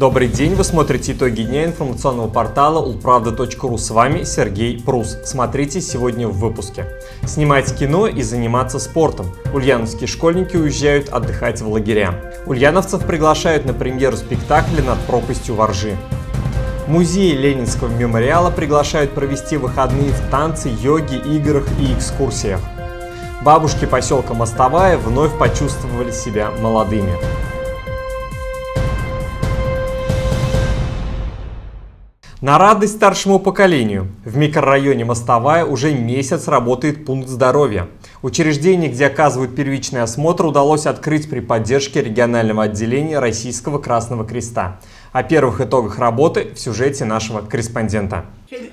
Добрый день, вы смотрите итоги дня информационного портала улправда.ру. С вами Сергей Прус. Смотрите сегодня в выпуске. Снимать кино и заниматься спортом. Ульяновские школьники уезжают отдыхать в лагеря. Ульяновцев приглашают на премьеру спектакля «Над пропастью воржи». Музеи Ленинского мемориала приглашают провести выходные в танце, йоге, играх и экскурсиях. Бабушки поселка Мостовая вновь почувствовали себя молодыми. На радость старшему поколению в микрорайоне Мостовая уже месяц работает пункт здоровья. Учреждение, где оказывают первичный осмотр, удалось открыть при поддержке регионального отделения Российского Красного Креста. О первых итогах работы в сюжете нашего корреспондента.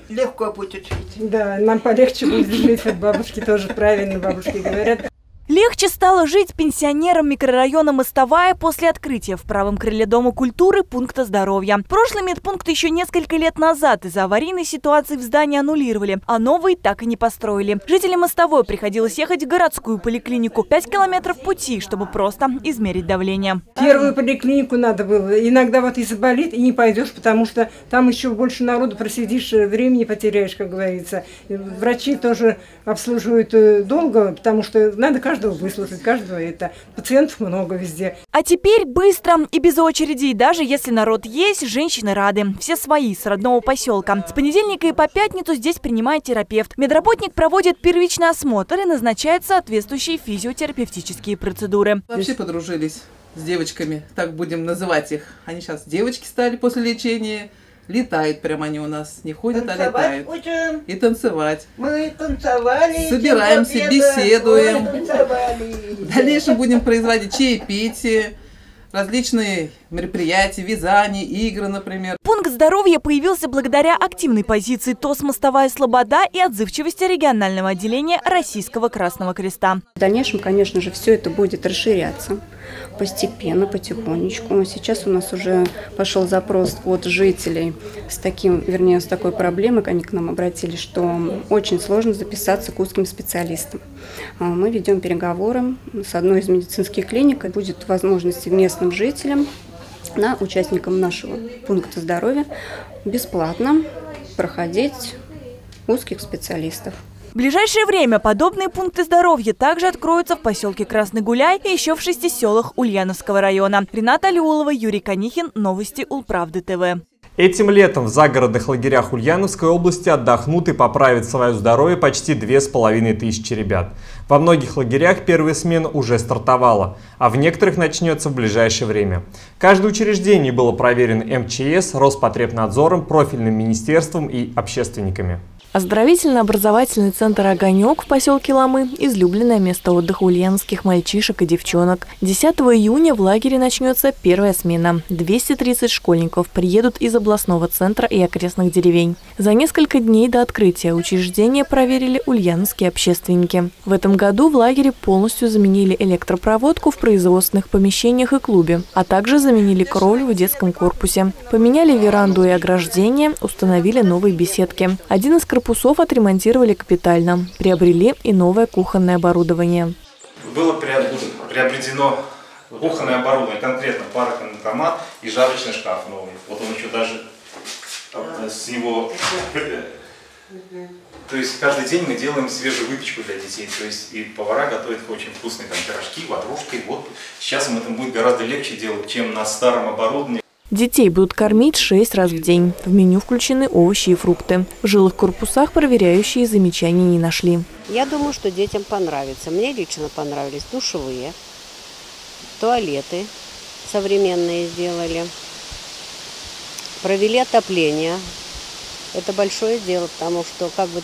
Легко будет жить. Да, нам полегче будет жить, вот бабушки тоже правильно, бабушки говорят. Легче стало жить пенсионерам микрорайона Мостовая после открытия в правом крыле Дома культуры пункта здоровья. Прошлый медпункт еще несколько лет назад из-за аварийной ситуации в здании аннулировали, а новый так и не построили. Жителям Мостовой приходилось ехать в городскую поликлинику. 5 километров пути, чтобы просто измерить давление. Первую поликлинику надо было. Иногда вот и заболит, и не пойдешь, потому что там еще больше народу просидишь, э, времени потеряешь, как говорится. Врачи тоже обслуживают э, долго, потому что надо каждый каждого выслушать, каждого это. Пациентов много везде. А теперь быстро и без очередей. Даже если народ есть, женщины рады. Все свои, с родного поселка. С понедельника и по пятницу здесь принимает терапевт. Медработник проводит первичный осмотр и назначает соответствующие физиотерапевтические процедуры. Вообще подружились с девочками, так будем называть их. Они сейчас девочки стали после лечения. Летают прямо они у нас. Не ходят, а танцевать а летают. Учим. И танцевать. Мы танцевали. Собираемся, беседуем. В дальнейшем будем производить чаепитие различные мероприятия, вязание, игры, например. Пункт здоровья появился благодаря активной позиции ТОС «Мостовая Слобода» и отзывчивости регионального отделения Российского Красного Креста. В дальнейшем, конечно же, все это будет расширяться постепенно, потихонечку. Сейчас у нас уже пошел запрос от жителей с таким, вернее, с такой проблемой, они к нам обратились, что очень сложно записаться к узким специалистам. А, мы ведем переговоры с одной из медицинских клиник. Будет возможность местным жителям, на участникам нашего пункта здоровья бесплатно проходить узких специалистов. В ближайшее время подобные пункты здоровья также откроются в поселке Красный Гуляй и еще в шести селах Ульяновского района. Рената Алиулова, Юрий Конихин. Новости Улправды ТВ. Этим летом в загородных лагерях Ульяновской области отдохнут и поправят свое здоровье почти две с половиной тысячи ребят. Во многих лагерях первая смена уже стартовала, а в некоторых начнется в ближайшее время. Каждое учреждение было проверено МЧС, Роспотребнадзором, профильным министерством и общественниками. Оздоровительно-образовательный центр «Огонек» в поселке Ламы – излюбленное место отдыха ульяновских мальчишек и девчонок. 10 июня в лагере начнется первая смена. 230 школьников приедут из областного центра и окрестных деревень. За несколько дней до открытия учреждения проверили ульяновские общественники. В этом году в лагере полностью заменили электропроводку в производственных помещениях и клубе, а также заменили кровлю в детском корпусе. Поменяли веранду и ограждение, установили новые беседки. Один из корпусов отремонтировали капитально, приобрели и новое кухонное оборудование. Было приобретено кухонное оборудование, конкретно пароконкомат и жарочный шкаф новый. Вот он еще даже с него... То есть каждый день мы делаем свежую выпечку для детей. То есть и повара готовят очень вкусные там пирожки, ватрушки. Вот сейчас им это будет гораздо легче делать, чем на старом оборудовании. Детей будут кормить 6 раз в день. В меню включены овощи и фрукты. В жилых корпусах проверяющие замечаний не нашли. Я думаю, что детям понравится. Мне лично понравились душевые, туалеты современные сделали. Провели отопление. Это большое дело, потому что как бы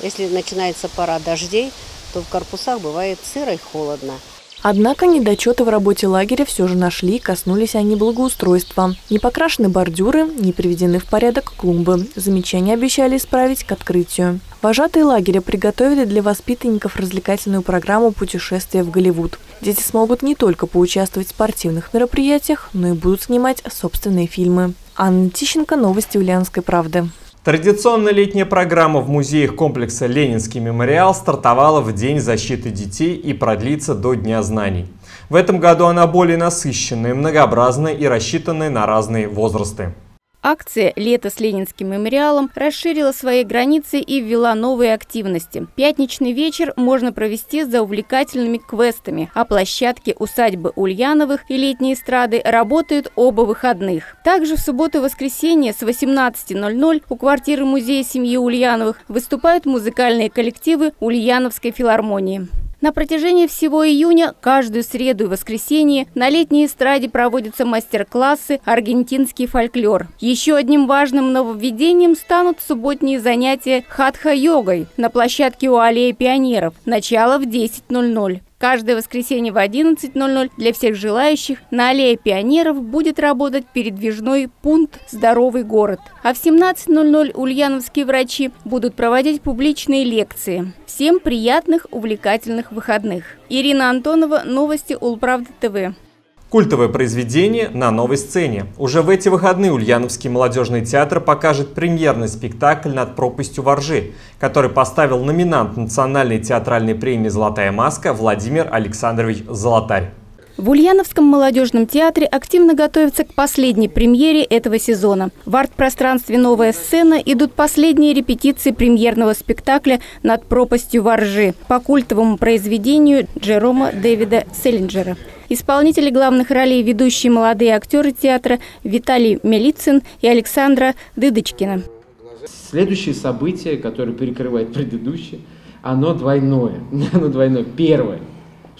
если начинается пора дождей, то в корпусах бывает сыро и холодно. Однако недочеты в работе лагеря все же нашли, коснулись они благоустройства. Не покрашены бордюры, не приведены в порядок клумбы. Замечания обещали исправить к открытию. Вожатые лагеря приготовили для воспитанников развлекательную программу «Путешествие в Голливуд». Дети смогут не только поучаствовать в спортивных мероприятиях, но и будут снимать собственные фильмы. Анна Тищенко, Новости Ульяновской правды. Традиционная летняя программа в музеях комплекса «Ленинский мемориал» стартовала в День защиты детей и продлится до Дня знаний. В этом году она более насыщенная, многообразная и рассчитанная на разные возрасты. Акция «Лето с Ленинским мемориалом» расширила свои границы и ввела новые активности. Пятничный вечер можно провести за увлекательными квестами, а площадки усадьбы Ульяновых и летней эстрады работают оба выходных. Также в субботу и воскресенье с 18.00 у квартиры музея семьи Ульяновых выступают музыкальные коллективы Ульяновской филармонии. На протяжении всего июня каждую среду и воскресенье на летней эстраде проводятся мастер-классы «Аргентинский фольклор». Еще одним важным нововведением станут субботние занятия хатха-йогой на площадке у аллеи пионеров. Начало в 10.00. Каждое воскресенье в 11.00 для всех желающих на аллее пионеров будет работать передвижной пункт «Здоровый город». А в 17.00 ульяновские врачи будут проводить публичные лекции. Всем приятных, увлекательных выходных. Ирина Антонова, новости Улправда ТВ. Культовое произведение на новой сцене. Уже в эти выходные Ульяновский молодежный театр покажет премьерный спектакль «Над пропастью воржи», который поставил номинант национальной театральной премии «Золотая маска» Владимир Александрович Золотарь. В Ульяновском молодежном театре активно готовятся к последней премьере этого сезона. В арт-пространстве «Новая сцена» идут последние репетиции премьерного спектакля «Над пропастью воржи» по культовому произведению Джерома Дэвида Селлинджера. Исполнители главных ролей – ведущие молодые актеры театра Виталий Мелицин и Александра Дыдочкина. Следующее событие, которое перекрывает предыдущее, оно двойное. Оно двойное. Первое,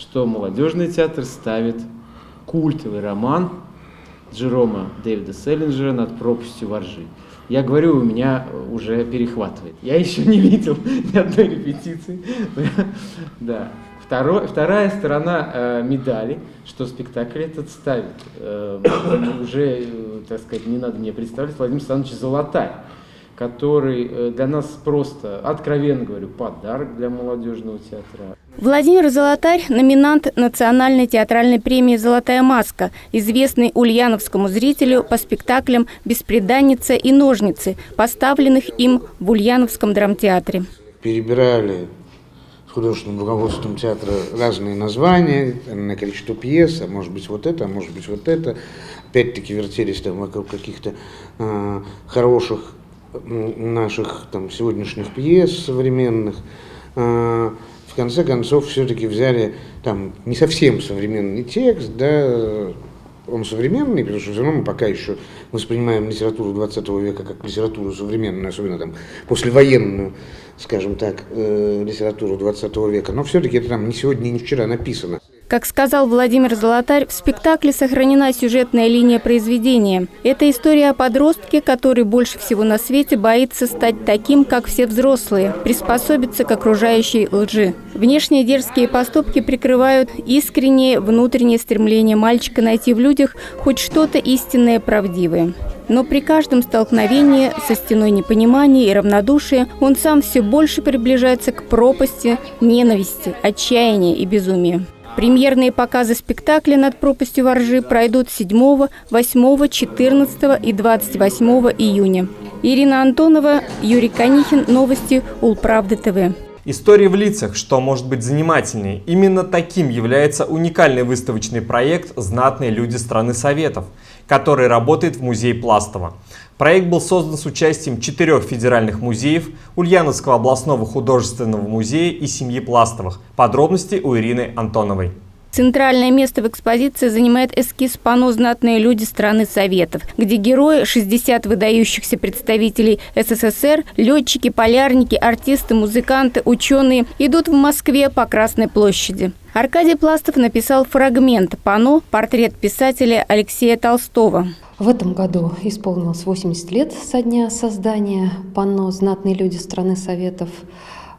что молодежный театр ставит культовый роман Джерома Дэвида Селлинджера «Над пропастью воржи». Я говорю, у меня уже перехватывает. Я еще не видел ни одной репетиции. Да. Второй, вторая сторона э, медали, что спектакль этот ставит. Э, уже, э, так сказать, не надо мне представлять, Владимир Александрович Золотарь, который э, для нас просто, откровенно говорю, подарок для молодежного театра. Владимир Золотарь – номинант Национальной театральной премии «Золотая маска», известный ульяновскому зрителю по спектаклям «Беспреданница» и «Ножницы», поставленных им в Ульяновском драмтеатре. Перебирали художественным руководством театра разные названия, на количество пьес, а может быть вот это, а может быть вот это. Опять-таки вертелись там вокруг каких-то э, хороших наших там сегодняшних пьес современных. Э, в конце концов все-таки взяли там не совсем современный текст, да, он современный, потому что все равно мы пока еще воспринимаем литературу 20 века как литературу современную, особенно там послевоенную, скажем так, э, литературу 20 века. Но все-таки это там не сегодня не вчера написано. Как сказал Владимир Золотарь, в спектакле сохранена сюжетная линия произведения. Это история о подростке, который больше всего на свете боится стать таким, как все взрослые, приспособиться к окружающей лжи. Внешние дерзкие поступки прикрывают искреннее внутреннее стремление мальчика найти в людях хоть что-то истинное правдивое. Но при каждом столкновении со стеной непонимания и равнодушия он сам все больше приближается к пропасти ненависти, отчаяния и безумия. Премьерные показы спектакля «Над пропастью воржи» пройдут 7, 8, 14 и 28 июня. Ирина Антонова, Юрий Канихин, Новости Улправды ТВ. Истории в лицах, что может быть занимательнее. Именно таким является уникальный выставочный проект «Знатные люди страны Советов», который работает в музее Пластова. Проект был создан с участием четырех федеральных музеев, Ульяновского областного художественного музея и семьи Пластовых. Подробности у Ирины Антоновой. Центральное место в экспозиции занимает эскиз пано «Знатные люди страны Советов», где герои, 60 выдающихся представителей СССР, летчики, полярники, артисты, музыканты, ученые идут в Москве по Красной площади. Аркадий Пластов написал фрагмент пано «Портрет писателя Алексея Толстого». В этом году исполнилось 80 лет со дня создания панно «Знатные люди страны Советов»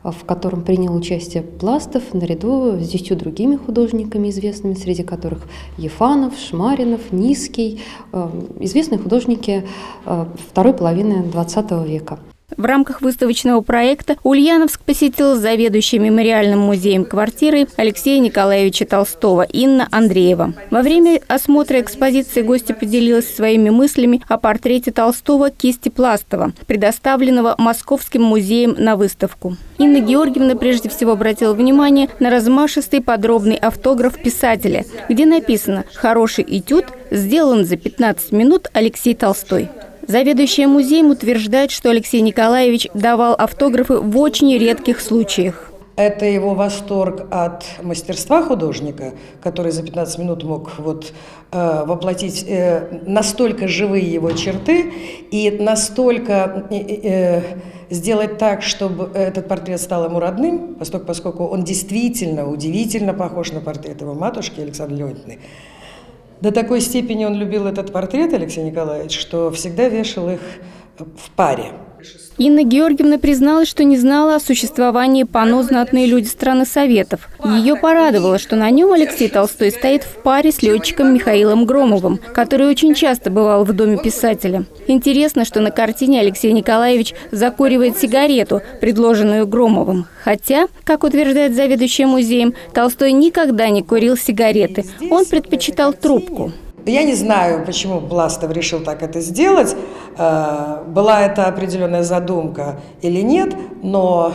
в котором принял участие Пластов наряду с десятью другими художниками известными, среди которых Ефанов, Шмаринов, Низкий, э, известные художники э, второй половины XX века. В рамках выставочного проекта Ульяновск посетил заведующий мемориальным музеем квартиры Алексея Николаевича Толстого Инна Андреева. Во время осмотра экспозиции гостья поделилась своими мыслями о портрете Толстого кисти Пластова, предоставленного Московским музеем на выставку. Инна Георгиевна прежде всего обратила внимание на размашистый подробный автограф писателя, где написано «Хороший этюд сделан за 15 минут Алексей Толстой». Заведующая музеем утверждает, что Алексей Николаевич давал автографы в очень редких случаях. Это его восторг от мастерства художника, который за 15 минут мог вот, э, воплотить э, настолько живые его черты и настолько э, э, сделать так, чтобы этот портрет стал ему родным, поскольку, он действительно удивительно похож на портрет его матушки Александры Леонтьевны. До такой степени он любил этот портрет, Алексей Николаевич, что всегда вешал их в паре. Инна Георгиевна призналась, что не знала о существовании панно «Знатные люди страны Советов». Ее порадовало, что на нем Алексей Толстой стоит в паре с летчиком Михаилом Громовым, который очень часто бывал в доме писателя. Интересно, что на картине Алексей Николаевич закуривает сигарету, предложенную Громовым. Хотя, как утверждает заведующий музеем, Толстой никогда не курил сигареты. Он предпочитал трубку. Я не знаю, почему Бластов решил так это сделать, э, была это определенная задумка или нет, но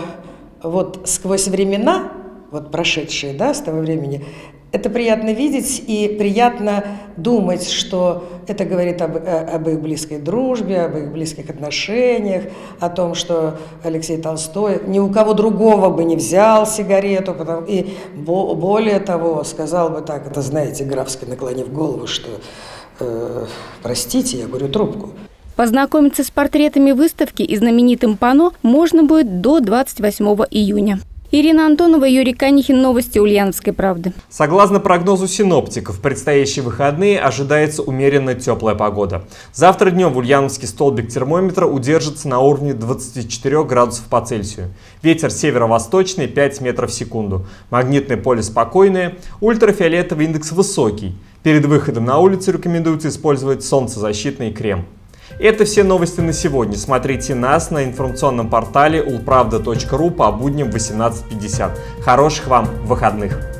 вот сквозь времена, вот прошедшие, да, с того времени, это приятно видеть и приятно думать, что это говорит об, э, об их близкой дружбе, об их близких отношениях, о том, что Алексей Толстой ни у кого другого бы не взял сигарету, потому, и более того, сказал бы так, это знаете, графский наклонив голову, что э, простите, я говорю трубку. Познакомиться с портретами выставки и знаменитым пано можно будет до 28 июня. Ирина Антонова, Юрий Канихин. Новости Ульяновской правды. Согласно прогнозу синоптиков, в предстоящие выходные ожидается умеренно теплая погода. Завтра днем в Ульяновске столбик термометра удержится на уровне 24 градусов по Цельсию. Ветер северо-восточный 5 метров в секунду. Магнитное поле спокойное, ультрафиолетовый индекс высокий. Перед выходом на улицу рекомендуется использовать солнцезащитный крем. Это все новости на сегодня. Смотрите нас на информационном портале ulpravda.ru по будням 18.50. Хороших вам выходных!